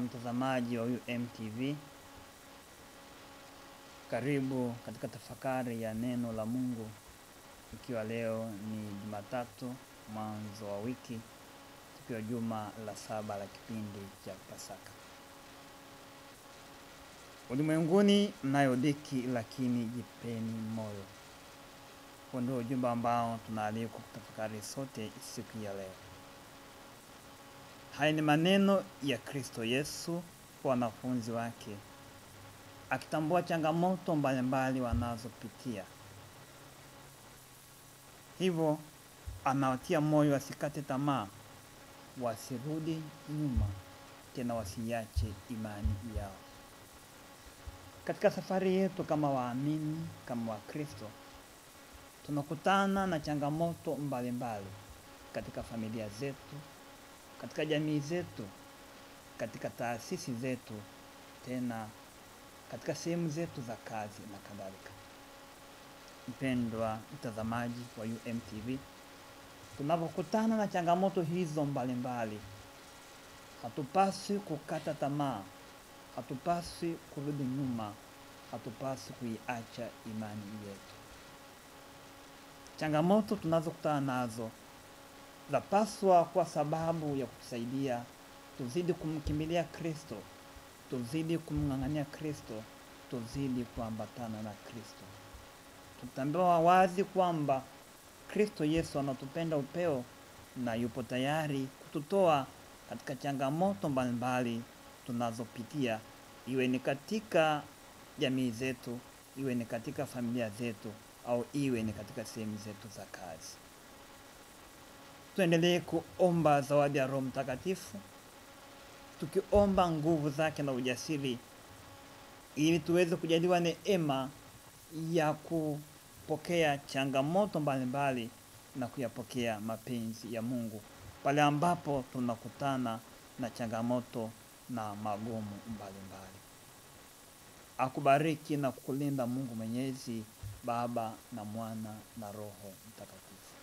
mtazamaji wa UMTV, karibu katika tafakari ya neno la Mungu, ikiwa leo ni Jumatatu, mwanzo wa wiki, tukiwa juma la saba la kipindi cha Pasaka. Ulimwenguni mnayo dhiki, lakini jipeni moyo. huu ndio ujumbe ambao tunaalikwa kutafakari sote siku ya leo. Haya ni maneno ya Kristo Yesu kwa wanafunzi wake akitambua changamoto mbalimbali wanazopitia. Hivyo anawatia moyo wasikate tamaa, wasirudi nyuma, tena wasiache imani yao. Katika safari yetu kama waamini, kama Wakristo, tunakutana na changamoto mbalimbali mbali, katika familia zetu, katika jamii zetu, katika taasisi zetu, tena katika sehemu zetu za kazi na kadhalika. Mpendwa mtazamaji wa UMTV, tunapokutana na changamoto hizo mbalimbali, hatupaswi kukata tamaa, hatupaswi kurudi nyuma, hatupaswi kuiacha imani yetu. Changamoto tunazokutana nazo zapaswa kwa sababu ya kutusaidia tuzidi kumkimbilia Kristo, tuzidi kumng'ang'ania Kristo, tuzidi kuambatana na Kristo. Tutambiwa wazi kwamba Kristo Yesu anatupenda upeo na yupo tayari kututoa katika changamoto mbalimbali tunazopitia, iwe ni katika jamii zetu, iwe ni katika familia zetu, au iwe ni katika sehemu zetu za kazi. Tuendelee kuomba zawadi ya Roho Mtakatifu tukiomba nguvu zake na ujasiri ili tuweze kujaliwa neema ya kupokea changamoto mbalimbali mbali na kuyapokea mapenzi ya Mungu pale ambapo tunakutana na changamoto na magumu mbalimbali. Akubariki na kukulinda Mungu Mwenyezi, Baba na Mwana na Roho Mtakatifu.